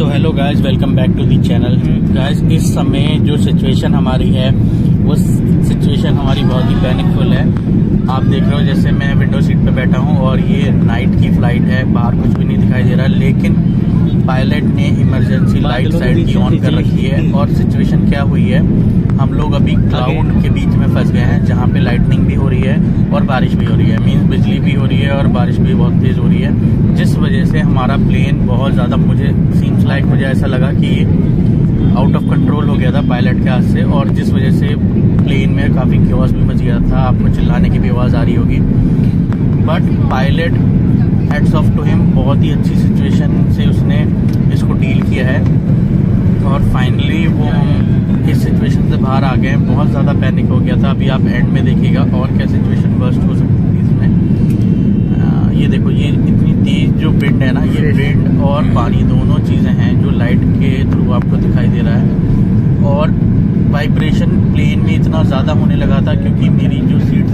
So hello guys welcome back to the channel guys इस समय जो सिचुएशन हमारी है वो सिचुएशन हमारी बहुत ही पैनिकफुल है। आप देख रहे हो जैसे मैं विंडो सीट पे बैठा हूँ और ये नाइट की फ़्लाइट है बाहर कुछ भी नहीं दिखाई दे रहा। लेकिन पायलट ने इमरजेंसी लाइट साइड की ऑन कर रखी है। और सिचुएशन क्या हुई है? हम लोग अभी क्लाउड के बीच में फंस गए हैं जहाँ पे लाइटनिंग भी हो रही है और बारिश भी हो रही है। मीन्स बिजली भी हो रही है और बारिश भी बहुत तेज हो रही है जिस वजह से हमारा प्लेन बहुत ज़्यादा मुझे लाइक मुझे ऐसा लगा कि आउट ऑफ़ कंट्रोल हो गया था पायलट के हाथ से और जिस वजह से प्लेन में काफ़ी क्योस भी मच गया था आपको चिल्लाने की भी आवाज़ आ रही होगी। But pilot hats off to him बहुत ही अच्छी सिचुएशन से उसने इसको डील किया है। और फाइनली वो इस सिचुएशन से बाहर आ गए। बहुत ज़्यादा पैनिक हो गया था। अभी आप एंड में देखिएगा और क्या सिचुएशन बर्स्ट हो सकती थी इसमें। ये देखो ये इतनी तेज जो विंड है ना ये विंड और पानी दोनों चीज़ें हैं जो लाइट के थ्रू आपको दिखाई दे रहा है और वाइब्रेशन प्लेन में इतना ज़्यादा होने लगा था क्योंकि मेरी जो सीट